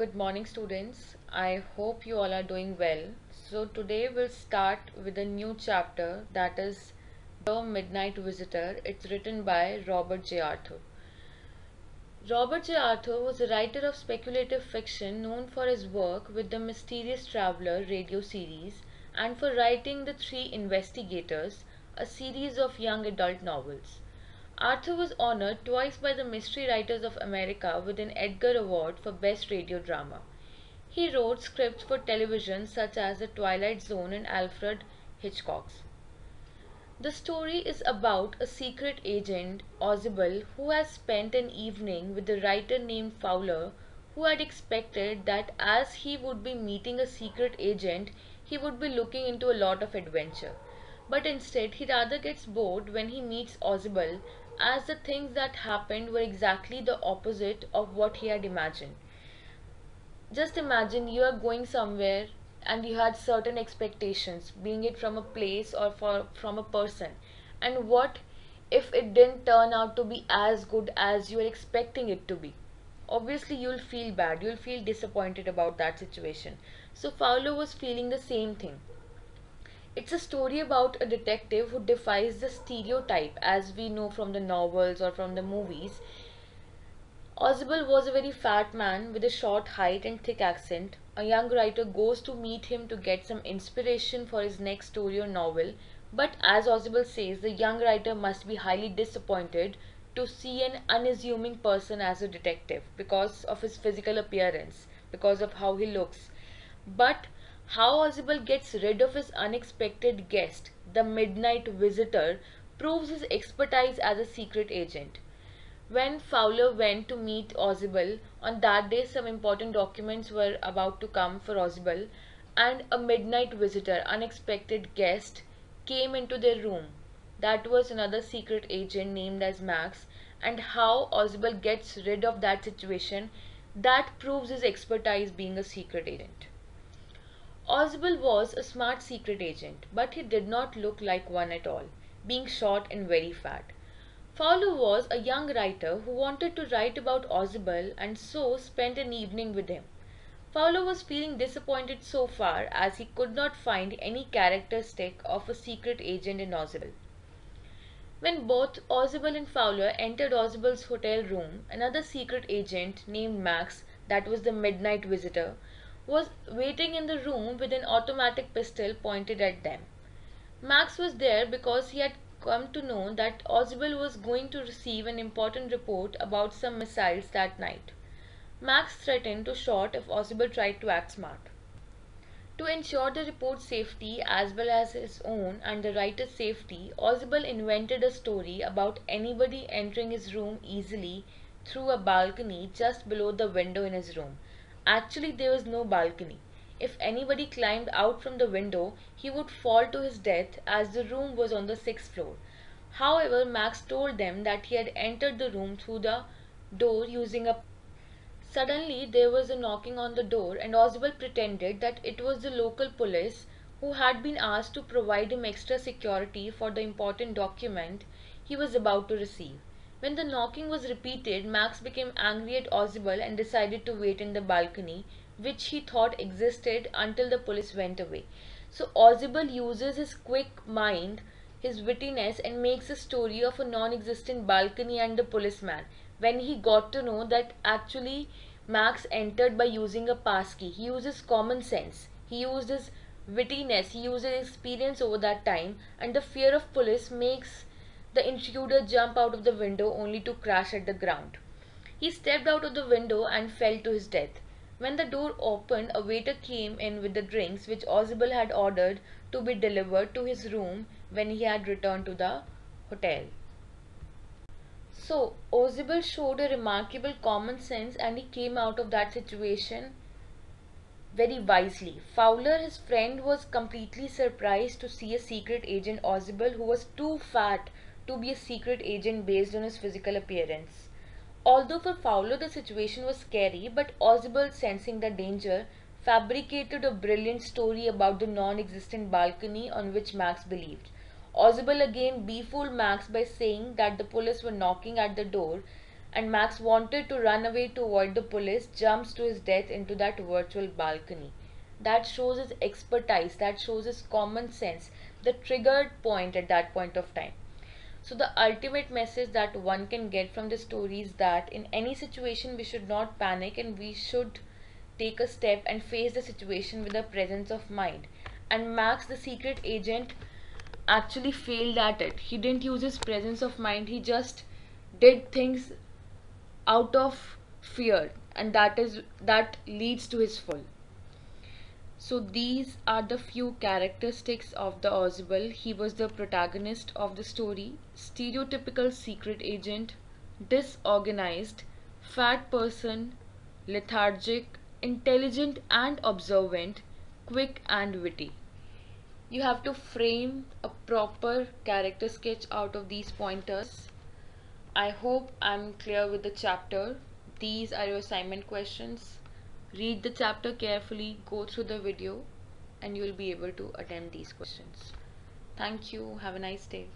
Good morning, students. I hope you all are doing well. So, today we'll start with a new chapter that is The Midnight Visitor. It's written by Robert J. Arthur. Robert J. Arthur was a writer of speculative fiction known for his work with the Mysterious Traveler radio series and for writing The Three Investigators, a series of young adult novels. Arthur was honored twice by the Mystery Writers of America with an Edgar Award for Best Radio Drama. He wrote scripts for television such as The Twilight Zone and Alfred Hitchcock's. The story is about a secret agent, Ausable, who has spent an evening with a writer named Fowler, who had expected that as he would be meeting a secret agent, he would be looking into a lot of adventure. But instead, he rather gets bored when he meets Ausable as the things that happened were exactly the opposite of what he had imagined. Just imagine you are going somewhere and you had certain expectations, being it from a place or for, from a person. And what if it didn't turn out to be as good as you were expecting it to be? Obviously, you'll feel bad, you'll feel disappointed about that situation. So, Fowler was feeling the same thing. It's a story about a detective who defies the stereotype as we know from the novels or from the movies. Ausable was a very fat man with a short height and thick accent. A young writer goes to meet him to get some inspiration for his next story or novel, but as Ausable says, the young writer must be highly disappointed to see an unassuming person as a detective because of his physical appearance, because of how he looks. But how Ausable gets rid of his unexpected guest, the midnight visitor, proves his expertise as a secret agent. When Fowler went to meet Ausable, on that day some important documents were about to come for Ausable, and a midnight visitor, unexpected guest, came into their room. That was another secret agent named as Max, and how Ausable gets rid of that situation, that proves his expertise being a secret agent. Ausable was a smart secret agent, but he did not look like one at all, being short and very fat. Fowler was a young writer who wanted to write about Ausable and so spent an evening with him. Fowler was feeling disappointed so far as he could not find any characteristic of a secret agent in Ausable. When both Ausable and Fowler entered Ausable's hotel room, another secret agent named Max, that was the midnight visitor, was waiting in the room with an automatic pistol pointed at them. Max was there because he had come to know that Ausable was going to receive an important report about some missiles that night. Max threatened to shoot if Ausable tried to act smart. To ensure the report's safety as well as his own and the writer's safety, Ausable invented a story about anybody entering his room easily through a balcony just below the window in his room Actually, there was no balcony. If anybody climbed out from the window, he would fall to his death as the room was on the sixth floor. However, Max told them that he had entered the room through the door using a Suddenly there was a knocking on the door and Ausable pretended that it was the local police who had been asked to provide him extra security for the important document he was about to receive. When the knocking was repeated, Max became angry at Ausable and decided to wait in the balcony, which he thought existed until the police went away. So Ausable uses his quick mind, his wittiness, and makes a story of a non-existent balcony and the policeman. When he got to know that actually Max entered by using a passkey, he uses common sense. He used his wittiness, he used his experience over that time, and the fear of police makes the intruder jumped out of the window only to crash at the ground. He stepped out of the window and fell to his death. When the door opened, a waiter came in with the drinks which Ausable had ordered to be delivered to his room when he had returned to the hotel. So, Ausable showed a remarkable common sense and he came out of that situation very wisely. Fowler, his friend, was completely surprised to see a secret agent Ausable who was too fat to be a secret agent based on his physical appearance. Although for Fowler the situation was scary, but Ausable, sensing the danger, fabricated a brilliant story about the non-existent balcony on which Max believed. Ausable again befooled Max by saying that the police were knocking at the door and Max wanted to run away to avoid the police, jumps to his death into that virtual balcony. That shows his expertise, that shows his common sense, the triggered point at that point of time. So, the ultimate message that one can get from the story is that in any situation we should not panic and we should take a step and face the situation with a presence of mind. And Max, the secret agent, actually failed at it. He didn't use his presence of mind, he just did things out of fear and that is that leads to his fall so these are the few characteristics of the Ausable. He was the protagonist of the story, stereotypical secret agent, disorganized, fat person, lethargic, intelligent and observant, quick and witty. You have to frame a proper character sketch out of these pointers I hope I'm clear with the chapter. These are your assignment questions. Read the chapter carefully, go through the video, and you'll be able to attempt these questions. Thank you. Have a nice day.